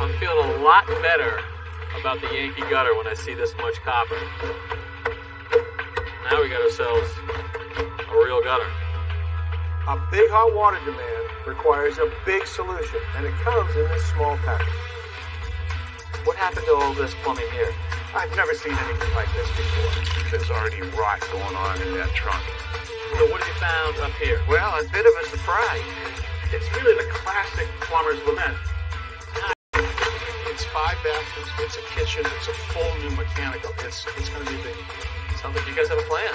I'm feeling a lot better about the Yankee gutter when I see this much copper. Now we got ourselves a real gutter. A big hot water demand requires a big solution, and it comes in this small package. What happened to all this plumbing here? I've never seen anything like this before. There's already rot going on in that trunk. So what have you found up here? Well, a bit of a surprise. It's really the classic plumber's lament. It's five bathrooms, it's a kitchen, it's a full new mechanical. It's it's going to be big. Sounds like you guys have a plan.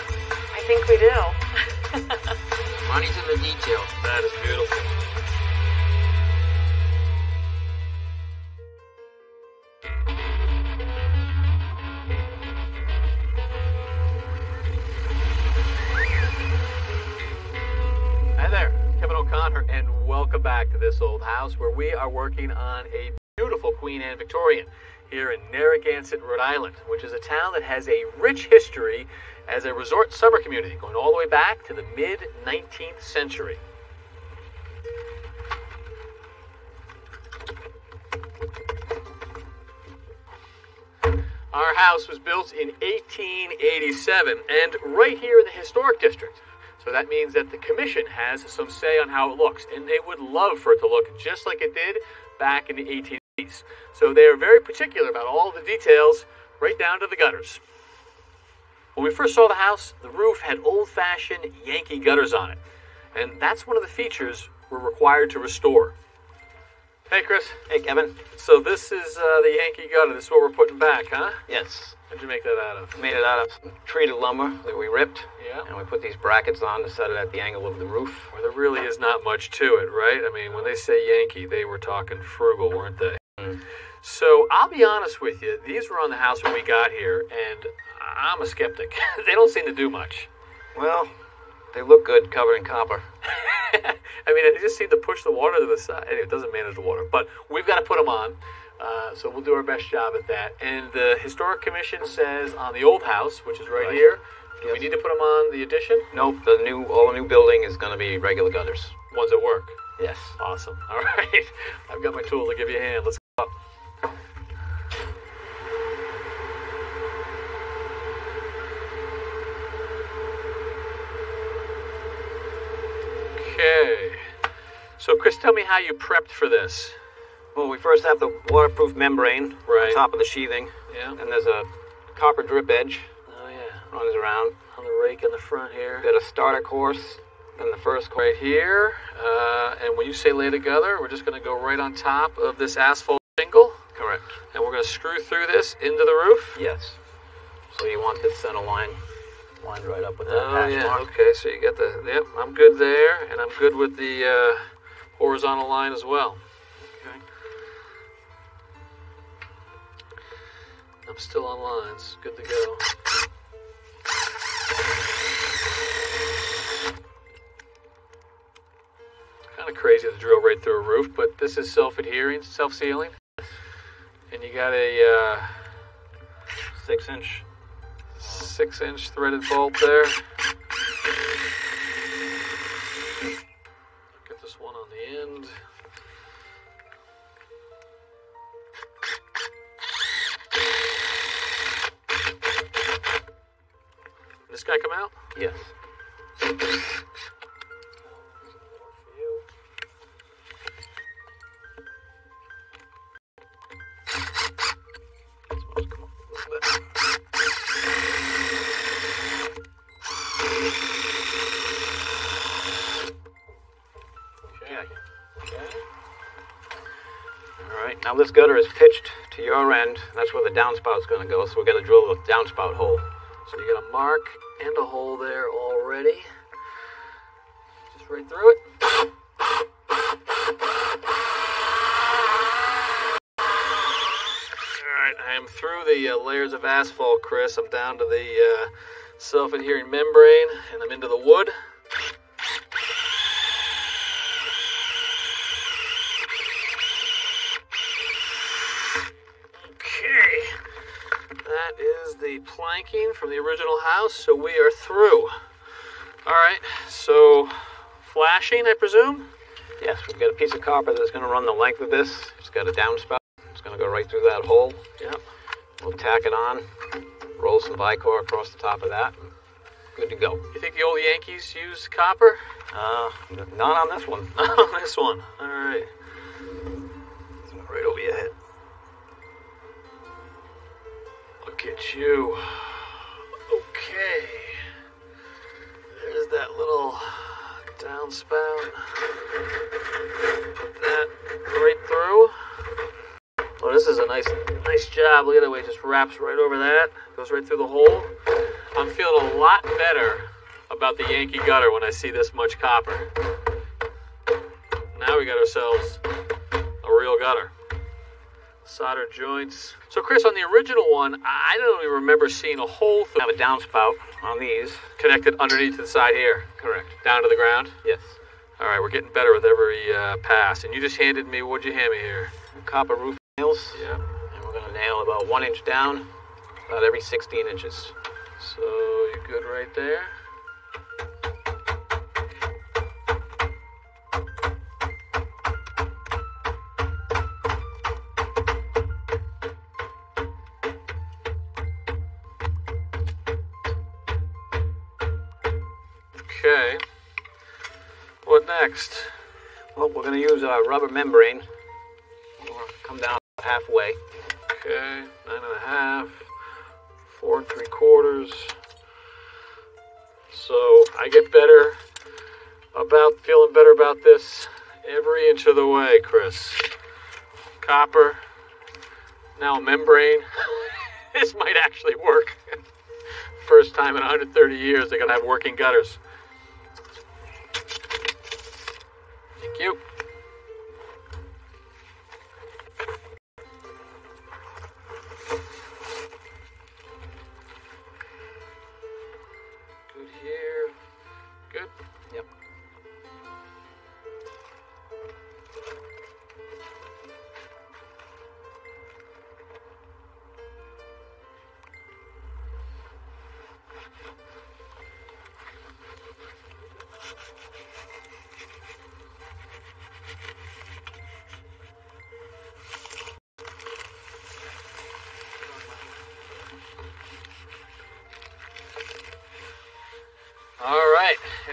I think we do. Money's in the details. That is beautiful. Hi there, Kevin O'Connor, and welcome back to this old house where we are working on a beautiful Queen Anne Victorian here in Narragansett, Rhode Island, which is a town that has a rich history as a resort summer community going all the way back to the mid 19th century. Our house was built in 1887 and right here in the historic district. So that means that the commission has some say on how it looks, and they would love for it to look just like it did back in the 1880s. So they are very particular about all the details, right down to the gutters. When we first saw the house, the roof had old fashioned Yankee gutters on it, and that's one of the features we're required to restore. Hey, Chris. Hey, Kevin. So this is uh, the Yankee gutter. This is what we're putting back, huh? Yes, What'd you make that out of? made it out of treated lumber that we ripped, Yeah. and we put these brackets on to set it at the angle of the roof. Well, there really is not much to it, right? I mean, when they say Yankee, they were talking frugal, weren't they? So I'll be honest with you. These were on the house when we got here, and I'm a skeptic. they don't seem to do much. Well, they look good covered in copper. I mean, they just seem to push the water to the side. Anyway, it doesn't manage the water, but we've got to put them on. Uh, so we'll do our best job at that. And the historic commission says on the old house, which is right, Right. here, do we need to put them on the addition? Nope, the new all the new building is going to be regular gutters. Ones that work. Yes. Awesome. All right, I've got my tool to give you a hand. Let's So, Chris, tell me how you prepped for this. Well, we first have the waterproof membrane Right. on top of the sheathing, Yeah. and there's a copper drip edge Oh yeah. runs around. On the rake in the front here. Got a starter course, then the first course. Right here. Uh, and when you say lay together, we're just going to go right on top of this asphalt shingle, Correct. and we're going to screw through this into the roof. Yes. So you want this center line lined right up with that Oh hash yeah. mark. Okay, so you got the. Yep, I'm good there, and I'm good with the uh, horizontal line as well. Okay. I'm still on lines. Good to go. Kind of crazy to drill right through a roof, but this is self-adhering, self-sealing, and you got a uh, Six inch. six-inch threaded bolt there. Yes. Now this gutter is pitched to your end. That's where the downspout's going to go. So we're going to drill the downspout hole. So you're going to mark and a hole there already. Just right through it. All right, I am through the uh, layers of asphalt, Chris. I'm down to the uh, self-adhering membrane, and I'm into the wood. from the original house, so we are through. All right, so flashing, I presume? Yes, we've got a piece of copper that's going to run the length of this. It's got a downspout. It's going to go right through that hole. Yep. We'll tack it on, roll some Vycor across the top of that. Good to go. You think the old Yankees used copper? Uh, not on this one. Not on this one. All right. Right over your head. Look at you. Okay. There's that little downspout. Put that right through. Oh, this is a nice, nice job. Look at the way it just wraps right over that. Goes right through the hole. I'm feeling a lot better about the Yankee gutter when I see this much copper. Now we got ourselves a real gutter solder joints. So, Chris, on the original one, I don't even remember seeing a hole Have a downspout on these. connected underneath to the side here. Correct. Down to the ground. Yes. All right, we're getting better with every uh, pass. And you just handed me, what'd you hand me here? Copper roof nails. Yeah. And we're gonna nail about one inch down, about every 16 inches. So, you good right there? Next? Well, we're gonna use a rubber membrane. Gonna come down halfway. Okay, nine and a half, four and three quarters. So I get better about feeling better about this every inch of the way, Chris. Copper, now membrane. this might actually work. First time in 130 years they're gonna have working gutters. Thank you.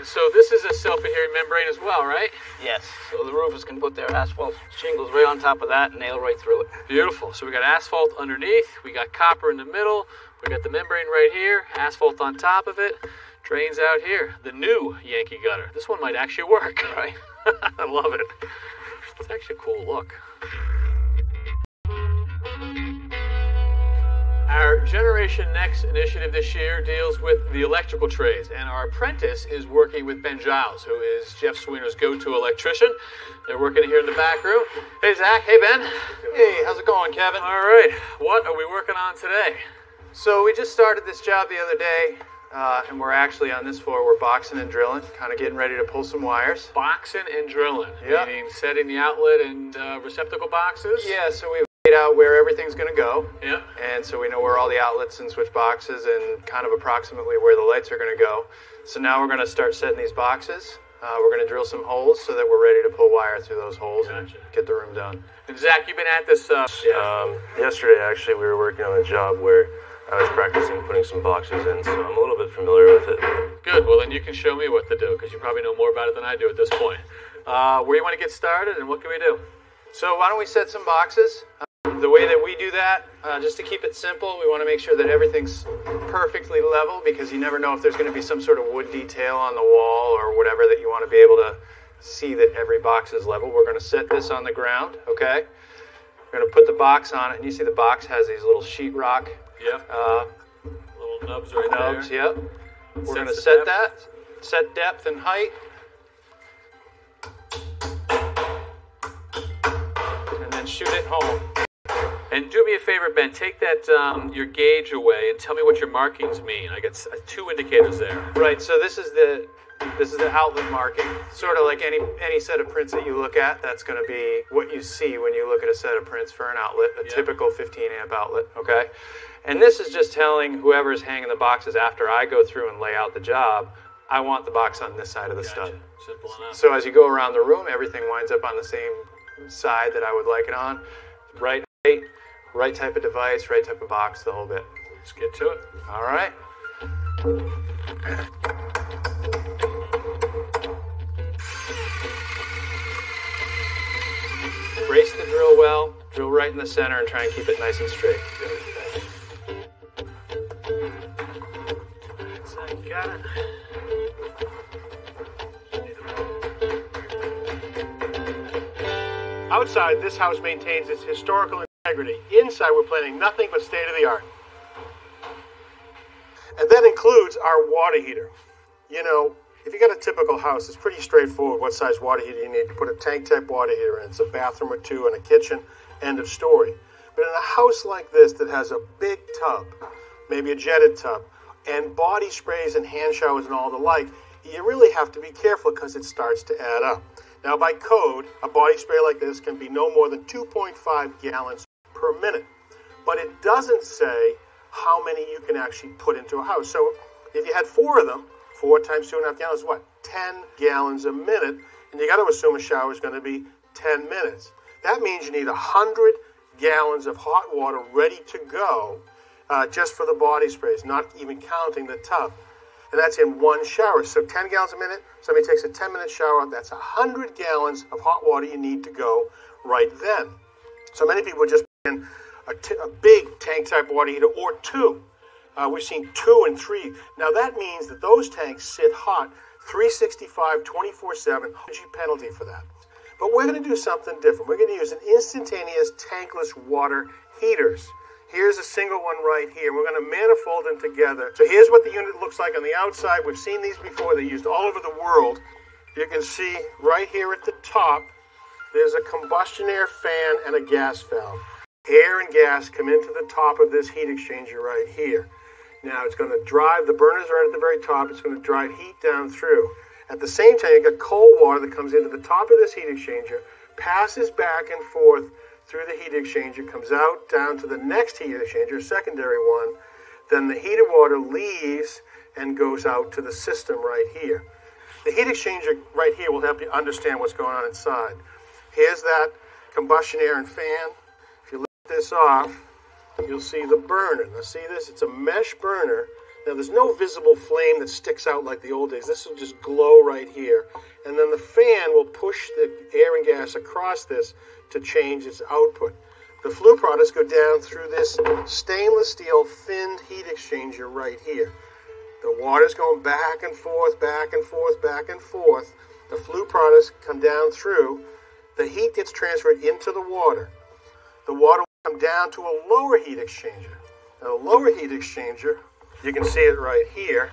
And so this is a self-adhering membrane as well, right? Yes. So the roofers can put their asphalt shingles right on top of that and nail right through it. Beautiful. So we got asphalt underneath, we got copper in the middle, we got the membrane right here, asphalt on top of it, drains out here. The new Yankee gutter. This one might actually work, right? I love it. It's actually a cool look. Our Generation Next initiative this year deals with the electrical trades, and our apprentice is working with Ben Giles, who is Jeff Sweenor's go to electrician. They're working here in the back room. Hey, Zach. Hey, Ben. Hey, how's it going, Kevin? All right. What are we working on today? So we just started this job the other day, uh, and we're actually on this floor. We're boxing and drilling, kind of getting ready to pull some wires. Boxing and drilling. Yeah. Meaning setting the outlet and uh, receptacle boxes? Yeah, so we out where everything's going to go, Yeah. and so we know where all the outlets and switch boxes and kind of approximately where the lights are going to go. So now we're going to start setting these boxes. Uh, we're going to drill some holes so that we're ready to pull wire through those holes and get the room done. And Zach, you've been at this. Uh, Um, yesterday, actually, we were working on a job where I was practicing putting some boxes in, so I'm a little bit familiar with it. Good. Well, then you can show me what to do because you probably know more about it than I do at this point. Uh, where you want to get started and what can we do? So why don't we set some boxes? The way that we do that, uh, just to keep it simple, we want to make sure that everything's perfectly level because you never know if there's going to be some sort of wood detail on the wall or whatever that you want to be able to see that every box is level. We're going to set this on the ground, okay? We're going to put the box on it, and you see the box has these little sheetrock Yep. uh, Little nubs right nubs. there. Yep. We're Sets going to set depth. that, set depth and height. And then shoot it home. And do me a favor, Ben. Take that um, your gauge away and tell me what your markings mean. I got s- two indicators there. Right. So this is the this is the outlet marking. Sort of like any any set of prints that you look at. That's going to be what you see when you look at a set of prints for an outlet, a Yeah. typical 15 amp outlet. Okay. And this is just telling whoever's hanging the boxes after I go through and lay out the job. I want the box on this side of the stud. Simple enough. So as you go around the room, everything winds up on the same side that I would like it on. Right height, right type of device, right type of box, the whole bit. Let's get to it. All right. Brace the drill well, drill right in the center, and try and keep it nice and straight. I got it. Outside, this house maintains its historical integrity. Inside, we're planning nothing but state of the art. And that includes our water heater. You know, if you got a typical house, it's pretty straightforward what size water heater you need to put a tank type water heater in. It's a bathroom or two and a kitchen, end of story. But in a house like this that has a big tub, maybe a jetted tub, and body sprays and hand showers and all the like, you really have to be careful because it starts to add up. Now, by code, a body spray like this can be no more than 2.5 gallons per minute. But it doesn't say how many you can actually put into a house. So if you had four of them, four times two and a half gallons, is what? 10 gallons a minute. And you got to assume a shower is going to be 10 minutes. That means you need 100 gallons of hot water ready to go uh, just for the body sprays, not even counting the tub. And that's in one shower. So 10 gallons a minute, somebody takes a 10 minute shower, that's 100 gallons of hot water you need to go right then. So many people just in a, t- a big tank type water heater or two. Uh, we've seen two and three. Now that means that those tanks sit hot 365, 24 7, energy penalty for that. But we're going to do something different. We're going to use an instantaneous tankless water heaters. Here's a single one right here. We're going to manifold them together. So here's what the unit looks like on the outside. We've seen these before. They're used all over the world. You can see right here at the top, there's a combustion air fan and a gas valve. Air and gas come into the top of this heat exchanger right here. Now it's going to drive, the burners are at the very top, it's going to drive heat down through. At the same time, you've got cold water that comes into the top of this heat exchanger, passes back and forth through the heat exchanger, comes out down to the next heat exchanger, secondary one. Then the heated water leaves and goes out to the system right here. The heat exchanger right here will help you understand what's going on inside. Here's that combustion air and fan. This off, you'll see the burner. Now see this? It's a mesh burner. Now there's no visible flame that sticks out like the old days. This will just glow right here. And then the fan will push the air and gas across this to change its output. The flue products go down through this stainless steel finned heat exchanger right here. The water's going back and forth, back and forth, back and forth. The flue products come down through. The heat gets transferred into the water. The water come down to a lower heat exchanger. Now, a lower heat exchanger, you can see it right here,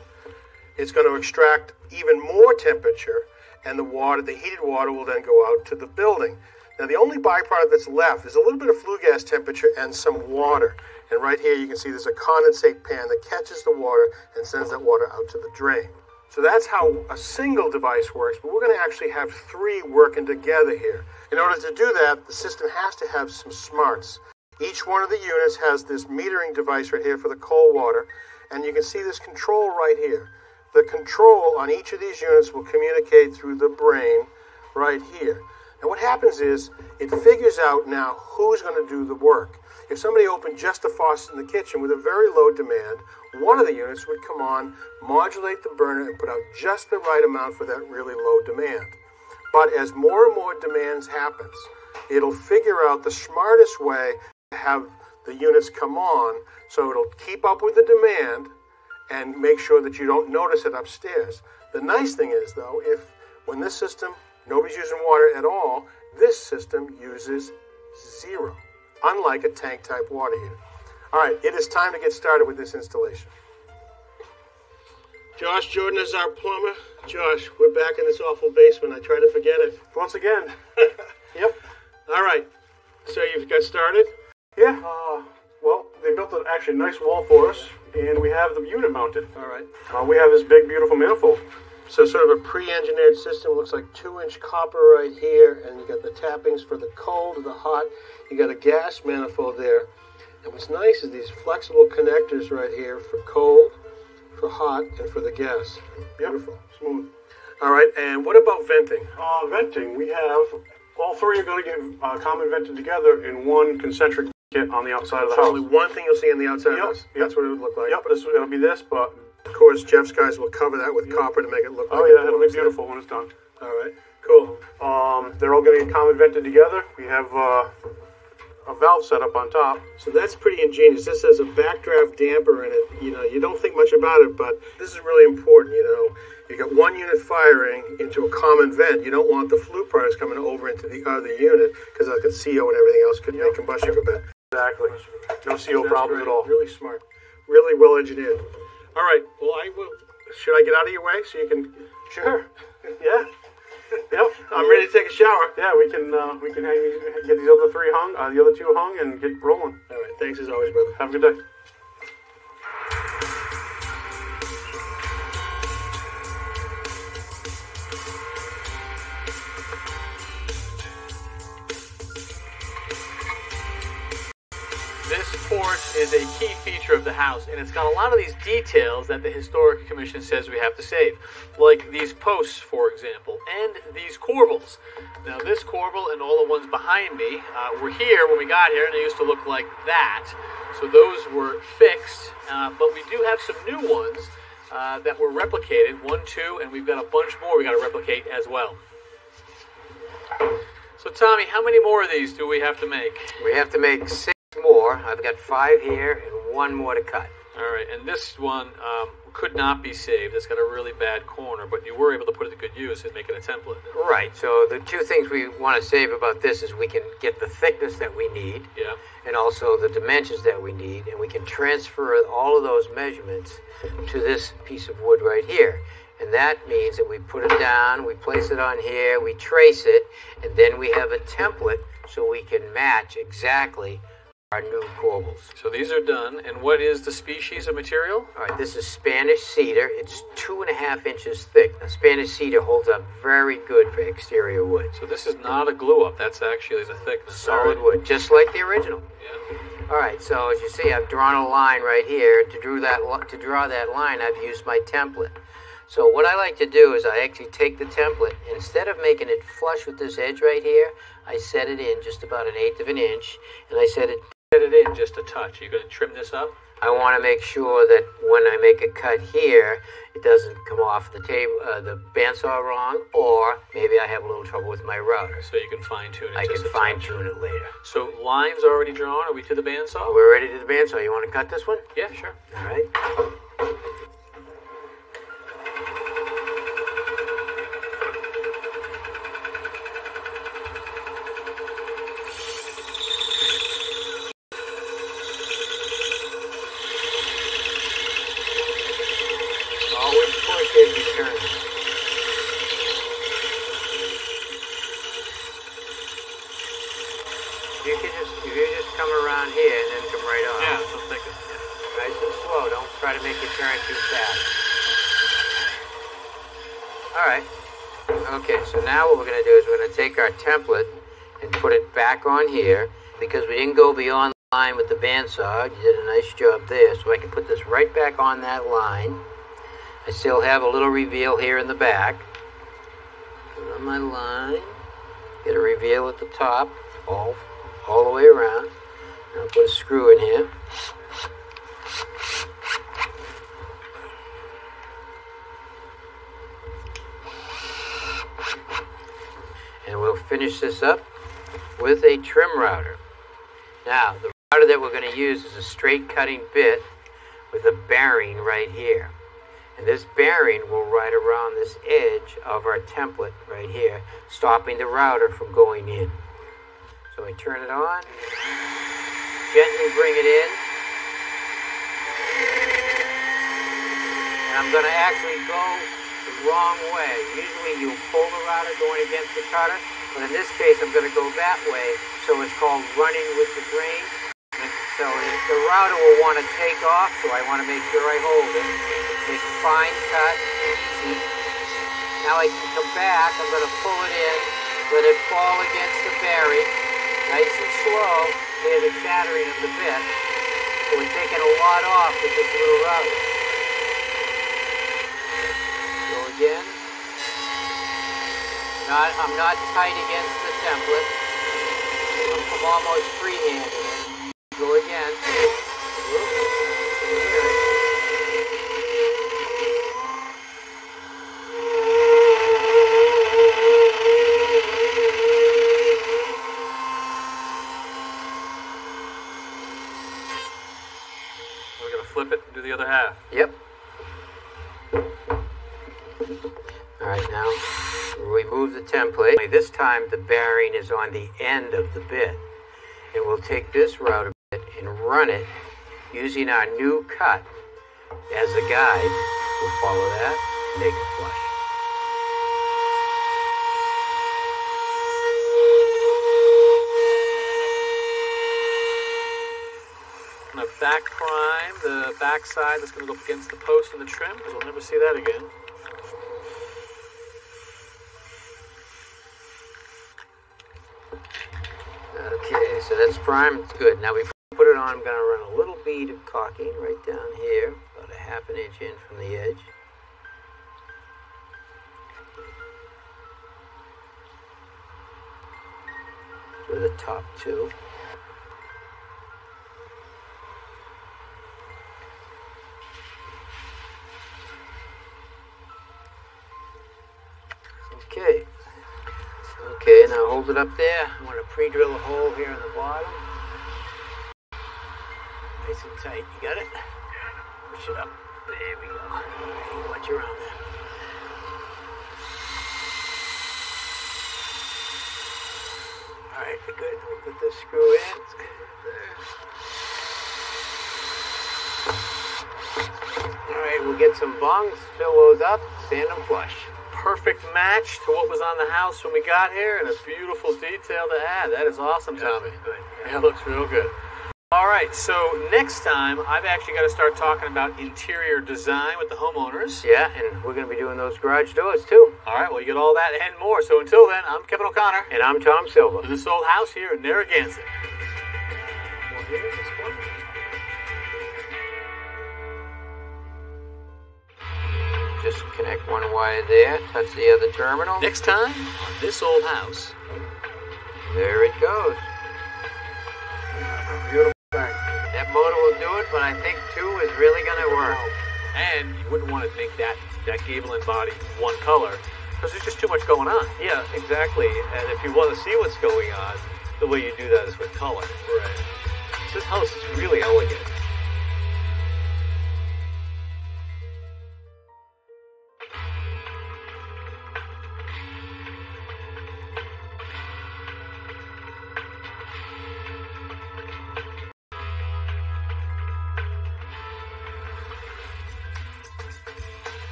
it's going to extract even more temperature, and the water, the heated water, will then go out to the building. Now, the only byproduct that's left is a little bit of flue gas temperature and some water. And right here, you can see there's a condensate pan that catches the water and sends that water out to the drain. So that's how a single device works, but we're going to actually have three working together here. In order to do that, the system has to have some smarts. Each one of the units has this metering device right here for the cold water, and you can see this control right here. The control on each of these units will communicate through the brain right here. And what happens is it figures out now who's going to do the work. If somebody opened just a faucet in the kitchen with a very low demand, one of the units would come on, modulate the burner, and put out just the right amount for that really low demand. But as more and more demands happens, it'll figure out the smartest way have the units come on so it'll keep up with the demand and make sure that you don't notice it upstairs. The nice thing is though, if when this system nobody's using water at all, this system uses zero, unlike a tank type water heater. All right, it is time to get started with this installation. Josh Jordan is our plumber. Josh, we're back in this awful basement. I try to forget it. Once again, Yep. All right. So you've got started? Yeah, uh, well, they built an actually nice wall for us, and we have the unit mounted. All right. Uh, we have this big, beautiful manifold. So sort of a pre-engineered system. Looks like two-inch copper right here, and you got the tappings for the cold the hot. You got a gas manifold there. And what's nice is these flexible connectors right here for cold, for hot, and for the gas. Beautiful. Smooth. All right. And what about venting? Uh, venting, we have all three are going to get uh, common vented together in one concentric kit on the outside of the So house. only one thing you'll see on the outside Yep, of this. yep. That's what it would look like. Yep, this, it'll be this, but Of course, Jeff's guys will cover that with copper to make it look oh like yeah, it it'll be belongs there. beautiful when it's done. All right, cool. Um, they're all going to get common vented together. We have uh, a valve set up on top. So that's pretty ingenious. This has a backdraft damper in it. You know, you don't think much about it, but this is really important. You know, you got one unit firing into a common vent. You don't want the flue products coming over into the other unit because like the CO and everything else could make combustion go bad. Exactly. No CO problems great. at all. Really smart. Really well engineered. All right. Well, I will. Should I get out of your way so you can? Sure. Yeah. Yep. I'm ready to take a shower. Yeah, we can uh, we can hang, get these other three hung, uh, the other two hung, and get rolling. All right. Thanks as always, brother. Have a good day. Is a key feature of the house, and it's got a lot of these details that the Historic Commission says we have to save, like these posts, for example, and these corbels. Now, this corbel and all the ones behind me uh, were here when we got here, and they used to look like that. So those were fixed, uh, but we do have some new ones uh, that were replicated, one, two, and we've got a bunch more we got to replicate as well. So, Tommy, how many more of these do we have to make? We have to make six more. I've got five here and one more to cut. All right, and this one um, could not be saved. It's got a really bad corner, but you were able to put it to good use and make it a template. Right, so the two things we want to save about this is we can get the thickness that we need Yeah. and also the dimensions that we need, and we can transfer all of those measurements to this piece of wood right here. And that means that we put it down, we place it on here, we trace it, and then we have a template so we can match exactly our new corbels. So these are done. And what is the species of material? All right, this is Spanish cedar. It's two and a half inches thick. Now, Spanish cedar holds up very good for exterior wood. So this is not a glue up. That's actually the thickness. Solid right. wood, just like the original. Yeah. All right, so as you see, I've drawn a line right here. To draw that to draw that line, I've used my template. So what I like to do is I actually take the template instead of making it flush with this edge right here, I set it in just about an eighth of an inch, and I set it. Set it in just a touch. You're going to trim this up. I want to make sure that when I make a cut here, it doesn't come off the table, uh, the bandsaw wrong, or maybe I have a little trouble with my router. So you can fine tune it. I can fine tune it later. So lines already drawn. Are we to the bandsaw? We're ready to the bandsaw. You want to cut this one? Yeah, sure. All right. You just come around here and then come right off. Yeah, so thicken. Nice and slow. Don't try to make your turn too fast. All right. Okay, so now what we're going to do is we're going to take our template and put it back on here because we didn't go beyond the line with the bandsaw. You did a nice job there, so I can put this right back on that line. I still have a little reveal here in the back. Put on my line. Get a reveal at the top, all, all the way around. I'll put a screw in here. and we'll finish this up with a trim router. Now, the router that we're going to use is a straight cutting bit with a bearing right here. And this bearing will ride around this edge of our template right here, stopping the router from going in. So we turn it on, gently bring it in, and I'm going to actually go the wrong way. Usually you pull the router going against the cutter, but in this case I'm going to go that way, so it's called running with the grain. So the router will want to take off, so I want to make sure I hold it. A fine cut, easy. Now I can come back, I'm going to pull it in, let it fall against the bearing, nice and slow near the chattering of the bit. So we're taking a lot off with this little router. Go again. Not, I'm not tight against the template. I'm, I'm almost freehanding it. Go again. Oops. Time the bearing is on the end of the bit. And we'll take this router bit and run it using our new cut as a guide. We'll follow that, make it flush. Back prime the back side that's gonna go up against the post and the trim because we'll never see that again. So that's prime. It's good. Now we put it on. I'm going to run a little bead of caulking right down here, about a half an inch in from the edge. To the top two. Okay. Okay, now hold it up there. Pre-drill a hole here in the bottom. Nice and tight. You got it? Push it up. There we go. Alright, watch around there. Alright, good. We'll put this screw in. Alright, we'll get some bungs, fill those up, sand them flush Perfect match to what was on the house when we got here, and a beautiful detail to add. That is awesome, Tommy. Yeah, it looks real good. All right, so next time I've actually got to start talking about interior design with the homeowners. Yeah, and we're going to be doing those garage doors too. All right, well, you get all that and more. So until then, I'm Kevin O'Connor. And I'm Tom Silva. This old house here in Narragansett. Connect one wire there, touch the other terminal. Next time on this old house. There it goes. Beautiful thing. That motor will do it, but I think two is really going to work. And you wouldn't want to make that that gable and body one color because there's just too much going on. Yeah, exactly. And if you want to see what's going on, the way you do that is with color. Right. This house is really elegant.